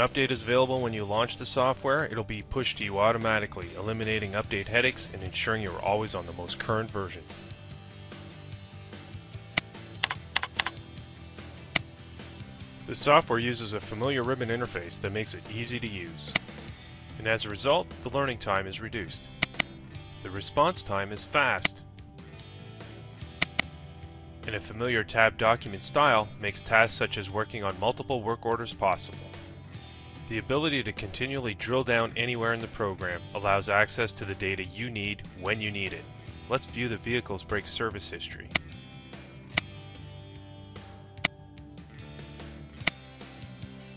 update is available when you launch the software, it'll be pushed to you automatically, eliminating update headaches and ensuring you are always on the most current version. The software uses a familiar ribbon interface that makes it easy to use. And as a result, the learning time is reduced. The response time is fast. And a familiar tab document style makes tasks such as working on multiple work orders possible. The ability to continually drill down anywhere in the program allows access to the data you need when you need it. Let's view the vehicle's brake service history.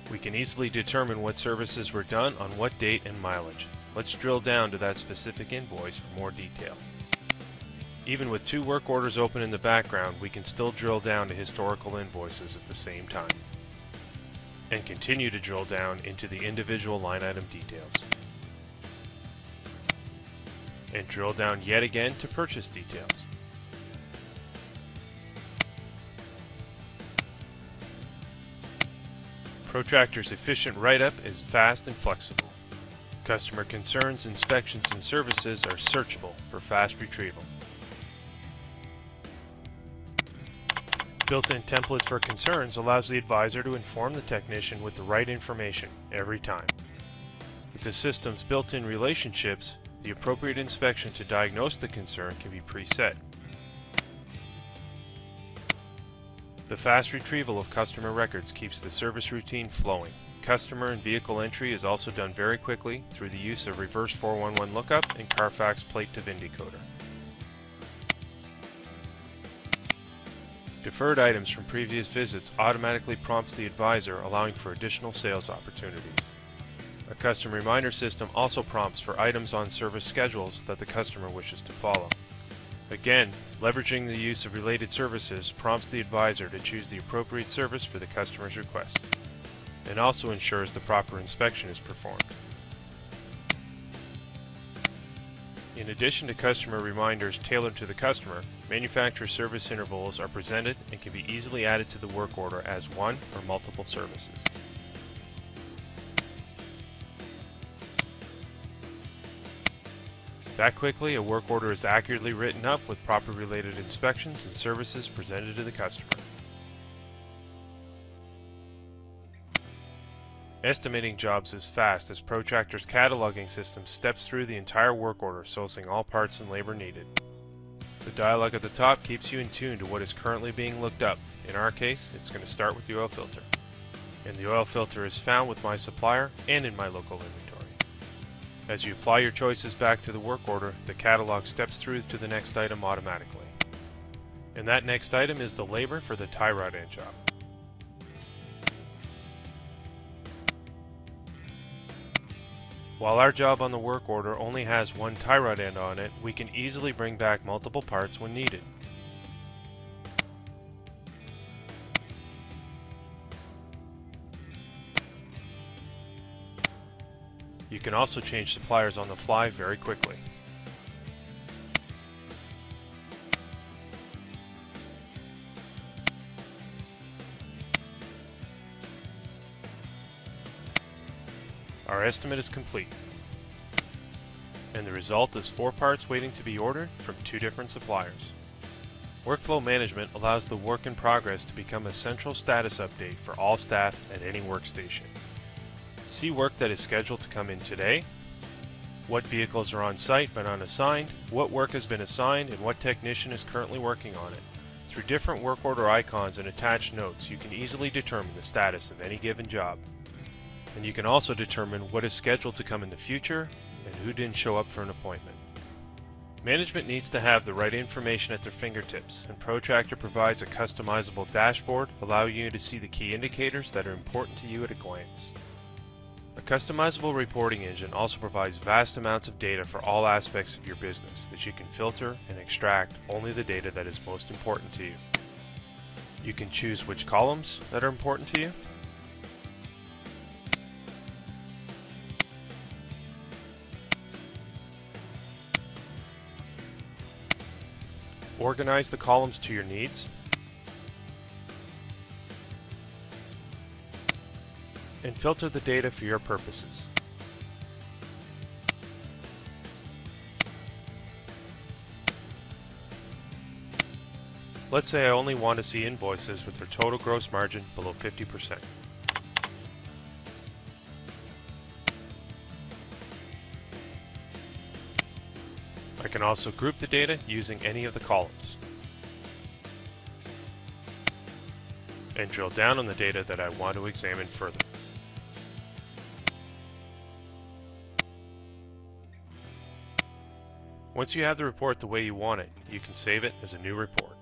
We can easily determine what services were done on what date and mileage. Let's drill down to that specific invoice for more detail. Even with two work orders open in the background, we can still drill down to historical invoices at the same time. And continue to drill down into the individual line item details. And drill down yet again to purchase details. Protractor's efficient write-up is fast and flexible. Customer concerns, inspections, and services are searchable for fast retrieval. Built-in templates for concerns allows the advisor to inform the technician with the right information every time. With the system's built-in relationships, the appropriate inspection to diagnose the concern can be preset. The fast retrieval of customer records keeps the service routine flowing. Customer and vehicle entry is also done very quickly through the use of reverse 411 lookup and Carfax plate to VIN decoder. Deferred items from previous visits automatically prompts the advisor allowing for additional sales opportunities. A custom reminder system also prompts for items on service schedules that the customer wishes to follow. Again, leveraging the use of related services prompts the advisor to choose the appropriate service for the customer's request, and also ensures the proper inspection is performed. In addition to customer reminders tailored to the customer, manufacturer service intervals are presented and can be easily added to the work order as one or multiple services. That quickly, a work order is accurately written up with proper related inspections and services presented to the customer. Estimating jobs is fast as Protractor's cataloging system steps through the entire work order, sourcing all parts and labor needed. The dialog at the top keeps you in tune to what is currently being looked up. In our case, it's going to start with the oil filter. And the oil filter is found with my supplier and in my local inventory. As you apply your choices back to the work order, the catalog steps through to the next item automatically. And that next item is the labor for the tie rod end job. While our job on the work order only has one tie rod end on it, we can easily bring back multiple parts when needed. You can also change suppliers on the fly very quickly. Our estimate is complete. And the result is four parts waiting to be ordered from two different suppliers. Workflow management allows the work in progress to become a central status update for all staff at any workstation. See work that is scheduled to come in today, what vehicles are on site but unassigned, what work has been assigned, and what technician is currently working on it. Through different work order icons and attached notes, you can easily determine the status of any given job. And you can also determine what is scheduled to come in the future and who didn't show up for an appointment. Management needs to have the right information at their fingertips, and Protractor provides a customizable dashboard allowing you to see the key indicators that are important to you at a glance. A customizable reporting engine also provides vast amounts of data for all aspects of your business that you can filter and extract only the data that is most important to you. You can choose which columns that are important to you, Organize the columns to your needs. and filter the data for your purposes. Let's say I only want to see invoices with their total gross margin below 50%. I can also group the data using any of the columns. And drill down on the data that I want to examine further. Once you have the report the way you want it, you can save it as a new report.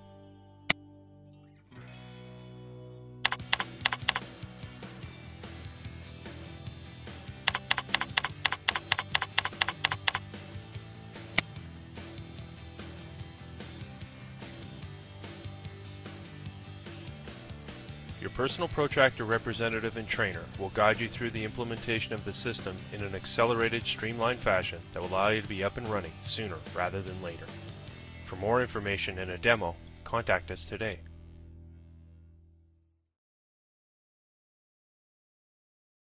Personal protractor representative and trainer will guide you through the implementation of the system in an accelerated, streamlined fashion that will allow you to be up and running sooner rather than later. For more information and a demo, contact us today.